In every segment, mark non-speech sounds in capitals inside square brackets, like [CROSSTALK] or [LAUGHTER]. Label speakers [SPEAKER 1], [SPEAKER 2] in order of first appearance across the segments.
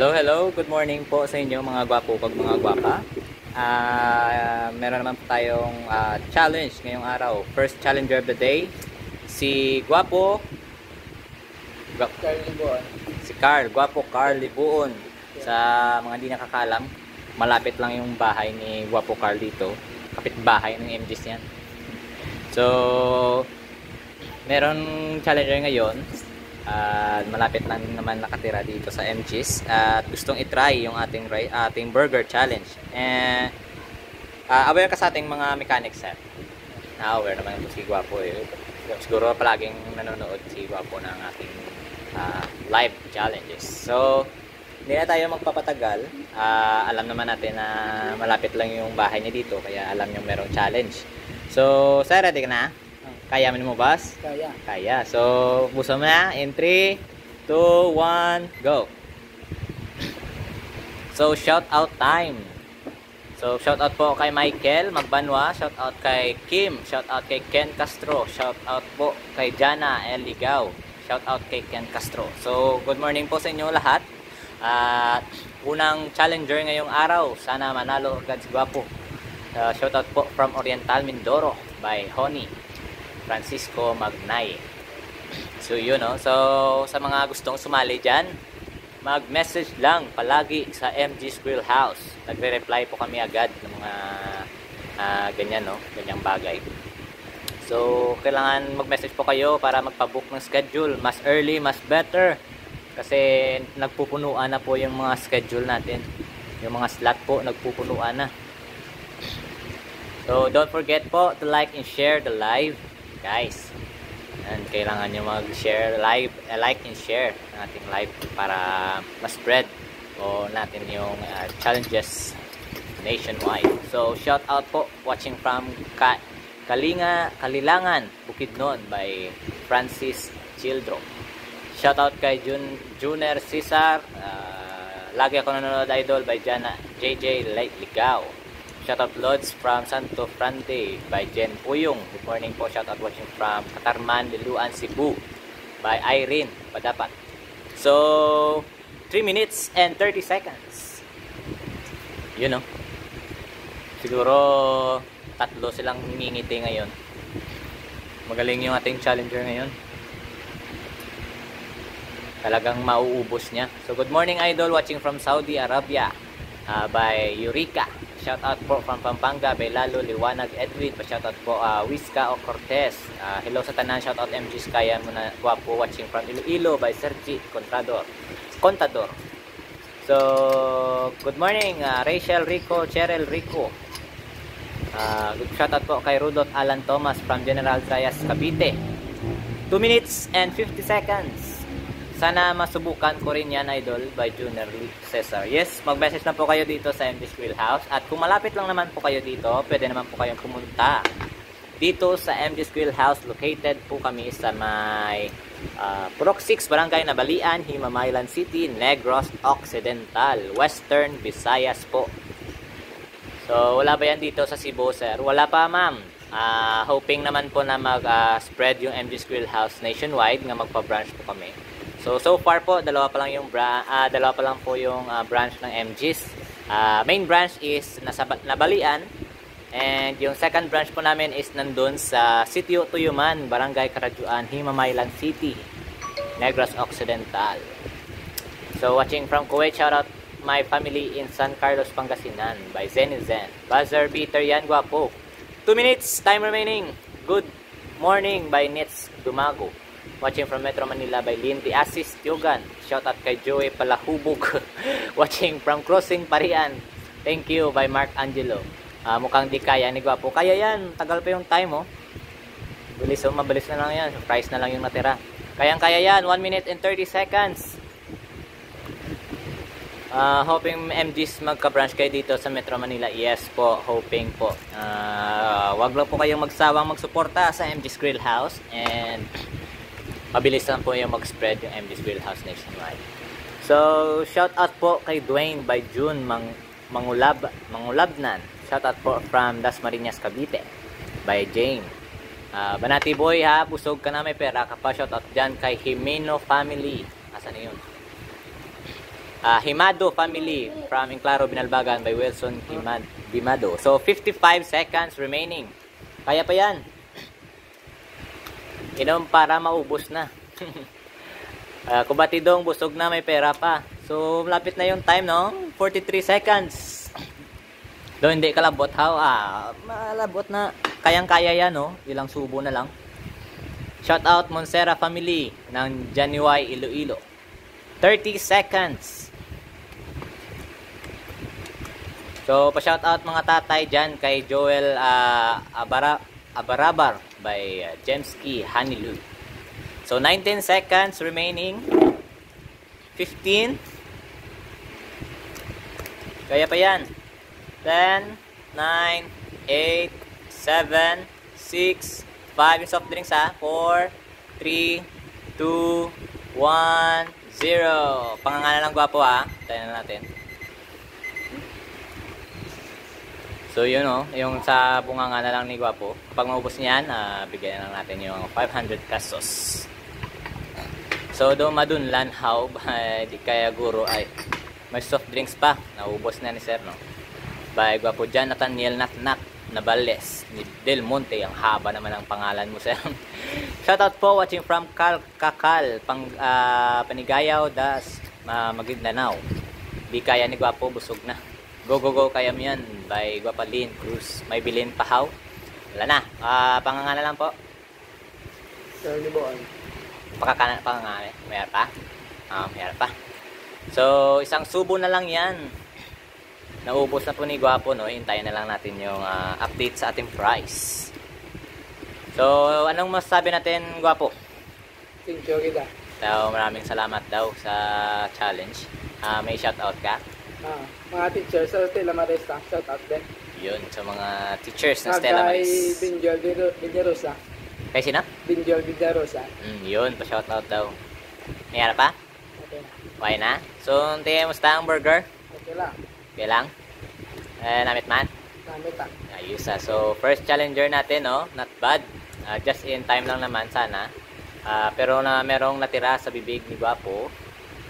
[SPEAKER 1] Hello, hello. Good morning po sa inyo mga gwapo pag mga gwapa. Ah, meron naman po tayong ah, challenge ngayong araw. First challenger of the day, si Gwapo Gwa-
[SPEAKER 2] Carly Buon.
[SPEAKER 1] si Carl, Gwapo Carl Libuon. Sa mga hindi nakakalam, malapit lang yung bahay ni Gwapo Carl dito. Kapitbahay ng MGs yan. So, meron challenger ngayon. At malapit lang naman nakatira dito sa MGs. At gustong itry yung ating, ating burger challenge. And, ah aware ka sa ating mga mechanics sir? Ah, aware naman ito si Gwapo eh. Siguro palaging nanonood si Gwapo ng ating ah, live challenges. So, hindi na tayo magpapatagal. Ah, alam naman natin na malapit lang yung bahay niya dito, kaya alam niyo merong challenge. So, sir, ready ka na? Kaya mo mo, boss?
[SPEAKER 2] Kaya.
[SPEAKER 1] Kaya. So, buso mo na. In 3, 2, 1, go! So, shout out time. So, shout out po kay Michael Magbanwa, shout out kay Kim, shout out kay Ken Castro, shout out po kay Jana L. Ligaw, shout out kay Ken Castro. So, good morning po sa inyo lahat. At unang challenger ngayong araw, sana manalo agad si Gwapo. Uh, shout out po from Oriental Mindoro by Honey Francisco Magnay. So yun no. So sa mga gustong sumali diyan, mag-message lang palagi sa MG Squirrel House. Nagre-reply po kami agad ng mga ah, ganyan no, ganyang bagay. So kailangan mag-message po kayo para magpa-book ng schedule. Mas early, mas better. Kasi nagpupunuan na po yung mga schedule natin. Yung mga slot po nagpupunuan na. So, don't forget po to like and share the live, guys. And kailangan nyo mag-share live, eh, like and share ng ating live para ma-spread po natin yung uh, challenges nationwide. So, shout out po watching from Ka Kalinga, Kalilangan, Bukidnon by Francis Childro. Shout out kay Jun Juner Cesar. Uh, lagi ako nanonood idol by Jana JJ Ligao. Shoutout Lods from Santo Frante by Jen Puyong. Good morning po. Shoutout watching from Katarman, Liluan, Cebu by Irene Padapat. So, 3 minutes and 30 seconds. Yun know. Siguro tatlo silang ngingiti ngayon. Magaling yung ating challenger ngayon. Talagang mauubos niya. So, good morning idol watching from Saudi Arabia uh, by Eureka. Shout out po from Pampanga by Lalo Liwanag Edwin. Pa shout out po uh, Wiska o Cortez. Uh, hello sa tanan. Shout out MG Skaya muna guwapo watching from Iloilo by Sergi Contador. Contador. So, good morning uh, Rachel Rico, Cheryl Rico. Uh, shout out po kay Rudolph Alan Thomas from General Trias Cavite. 2 minutes and 50 seconds. Sana masubukan ko rin yan, Idol, by Junior Cesar. Yes, mag-message na po kayo dito sa MD Squill House. At kung malapit lang naman po kayo dito, pwede naman po kayong pumunta dito sa MD Squill House. Located po kami sa may uh, Purok 6, Barangay Nabalian, Himamaylan City, Negros Occidental, Western Visayas po. So, wala ba yan dito sa Cebu, sir? Wala pa, ma'am. Uh, hoping naman po na mag-spread uh, yung MG Squill House nationwide nga magpa-branch po kami. So so far po dalawa pa lang yung bra uh, dalawa pa lang po yung uh, branch ng MGs. Uh, main branch is nasa Nabalian and yung second branch po namin is nandun sa Sitio Tuyuman, Barangay Karajuan, Himamaylan City, Negros Occidental. So watching from Kuwait, shout out my family in San Carlos, Pangasinan by Zen Zen. Buzzer beater yan, guwapo. 2 minutes, time remaining. Good morning by Nits Dumago. Watching from Metro Manila by Lindy Assis Tiogan. Shout out kay Joey Palahubog. [LAUGHS] Watching from Crossing Parian. Thank you by Mark Angelo. Uh, mukhang di kaya ni Gwapo. Kaya yan. Tagal pa yung time oh. Bilis oh. Mabilis na lang yan. Price na lang yung natira. Kayang kaya yan. 1 minute and 30 seconds. Uh, hoping MGs magka-branch kayo dito sa Metro Manila. Yes po, hoping po. Uh, wag lang po kayong magsawang magsuporta sa MG's Grill House and mabilis lang po yung mag-spread yung MG's Grill House nationwide. So, shout out po kay Dwayne by June Mang Mangulab Mangulabnan. Shout out po from Dasmariñas Cavite by Jane. Uh, Banati boy ha, busog ka na may pera ka pa. Shout out dyan kay Jimeno family. Asan yun? uh, Himado family from Inclaro, Binalbagan by Wilson Himad Himado. So, 55 seconds remaining. Kaya pa yan. Inom para maubos na. uh, [LAUGHS] kubatidong, busog na, may pera pa. So, malapit na yung time, no? 43 seconds. Do hindi kalabot, how? Ah, malabot na. Kayang-kaya yan, no? Ilang subo na lang. Shout out Monsera family ng January Iloilo. 30 seconds. So, pa-shout out mga tatay dyan kay Joel uh, Abara, Abarabar by uh, Jemski Hanilu. So, 19 seconds remaining. 15. Kaya pa yan. 10, 9, 8, 7, 6, 5 yung soft drinks ha. 4, 3, 2, 1, 0. Pangangana lang gwapo ha. Tayo na natin. So yun o, oh, yung sa bunganga na lang ni Gwapo. Kapag maubos niyan, uh, bigyan lang natin yung 500 pesos. So do madun lanhaw, di kaya guro ay may soft drinks pa. Naubos na ni Sir no. By Gwapo dyan, Nathaniel Naknak. Nabales ni Del Monte. Ang haba naman ang pangalan mo, sir. [LAUGHS] Shoutout po watching from Kal Kakal, pang, uh, Panigayaw, Das, uh, Maguindanao. Di kaya ni Gwapo, busog na. Go, go, go, kaya mo yan. By Guapalin Cruz. May bilin pahaw. Wala na. Uh, pangangana lang po.
[SPEAKER 2] Sir, libuan.
[SPEAKER 1] Pakakana, pangangana. Mayroon pa? Ah, uh, mayroon pa. So, isang subo na lang yan naubos na po ni Guapo no hintayin na lang natin yung uh, update sa ating price so anong masasabi natin Guapo
[SPEAKER 2] thank you kita
[SPEAKER 1] so maraming salamat daw sa challenge uh, may shoutout ka
[SPEAKER 2] ah, mga teachers sa Stella Marista shoutout din
[SPEAKER 1] yun sa mga teachers ng Stella Maris
[SPEAKER 2] kay Binjol Villarosa
[SPEAKER 1] kay sino?
[SPEAKER 2] Binjol Villarosa
[SPEAKER 1] mm, yun pa shoutout daw mayara pa?
[SPEAKER 2] okay na
[SPEAKER 1] okay na so tingin mo ang burger?
[SPEAKER 2] okay lang
[SPEAKER 1] Okay lang? Eh, namit man?
[SPEAKER 2] Namit ah.
[SPEAKER 1] Ayos ah. So, first challenger natin, no? Not bad. Uh, just in time lang naman sana. Uh, pero na merong natira sa bibig ni Guapo,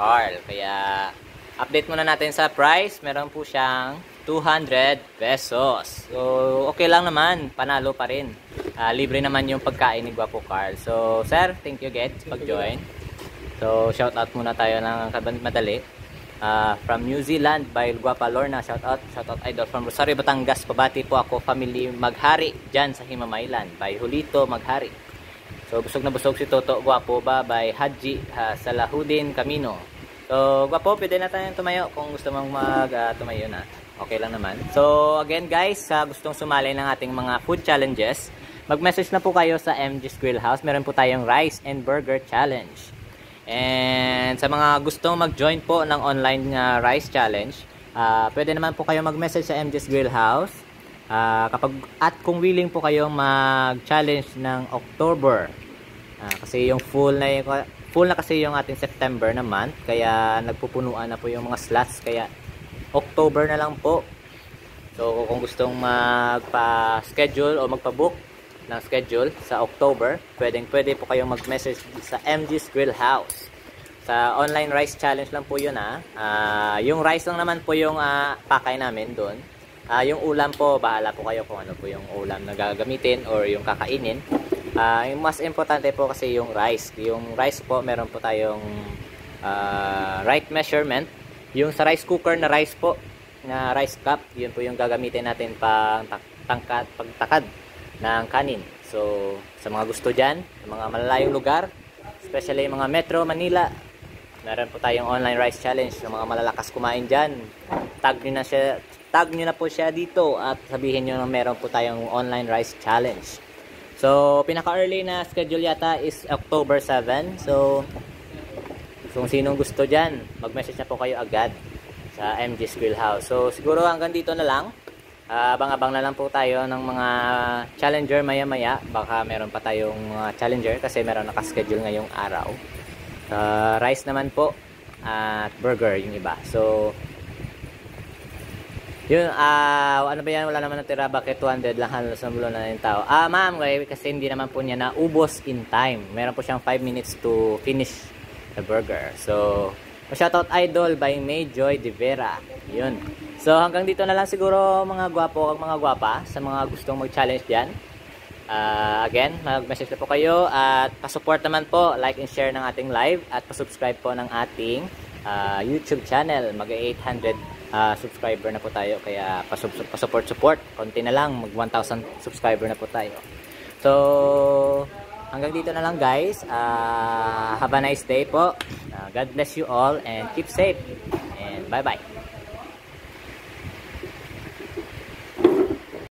[SPEAKER 1] Carl. Kaya, update muna natin sa price. Meron po siyang 200 pesos. So, okay lang naman. Panalo pa rin. Uh, libre naman yung pagkain ni Guapo Carl. So, sir, thank you again pag-join. So, shout out muna tayo ng madali uh, from New Zealand by Guapa Lorna shout out shout out idol from Rosario Batangas pabati po ako family Maghari dyan sa Himamaylan by Hulito Maghari so busog na busog si Toto Guapo ba by Haji uh, Salahudin Camino so Guapo pwede na tayong tumayo kung gusto mong mag uh, tumayo na okay lang naman so again guys sa uh, gustong sumali ng ating mga food challenges mag-message na po kayo sa MG's Grill House meron po tayong rice and burger challenge And sa mga gustong mag-join po ng online uh, rice challenge, uh, pwede naman po kayo mag-message sa MJ's Grill House. Uh, kapag at kung willing po kayo mag-challenge ng October. Uh, kasi yung full na yung, full na kasi yung ating September na month, kaya nagpupunuan na po yung mga slots kaya October na lang po. So kung gustong magpa-schedule o magpa-book ng schedule sa October, pwedeng pwede po kayong mag-message sa MG's Grill House. Sa online rice challenge lang po yun ha. Uh, yung rice lang naman po yung uh, pakay namin doon. Uh, yung ulam po, bahala po kayo kung ano po yung ulam na gagamitin or yung kakainin. Uh, yung mas importante po kasi yung rice. Yung rice po, meron po tayong uh, right measurement. Yung sa rice cooker na rice po, na rice cup, yun po yung gagamitin natin pang tangkat, pagtakad ng kanin. So, sa mga gusto dyan, sa mga malalayong lugar, especially mga Metro Manila, meron po tayong online rice challenge sa mga malalakas kumain dyan. Tag nyo na, siya, tag nyo na po siya dito at sabihin nyo na meron po tayong online rice challenge. So, pinaka-early na schedule yata is October 7. So, kung sinong gusto dyan, mag-message na po kayo agad sa MG's Grill House. So, siguro hanggang dito na lang. Uh, abang-abang na lang po tayo ng mga challenger maya-maya. Baka meron pa tayong uh, challenger kasi meron nakaschedule ngayong araw. Uh, rice naman po at burger yung iba. So, yun, uh, ano ba yan? Wala naman natira. Bakit 200 lang halos na bulo na yung tao? Ah, ma'am, kasi hindi naman po niya naubos in time. Meron po siyang 5 minutes to finish the burger. So, Shoutout Idol by May Joy De Vera. Yun. So hanggang dito na lang siguro mga gwapo at mga gwapa sa mga gustong mag-challenge diyan. Uh, again, mag-message na po kayo at pa-support naman po, like and share ng ating live at pa-subscribe po ng ating uh, YouTube channel. Mag-800 uh, subscriber na po tayo kaya pa-support support. Konti na lang, mag 1,000 subscriber na po tayo. So, hanggang dito na lang guys. Uh, have a nice day po. Uh, God bless you all and keep safe. And bye-bye.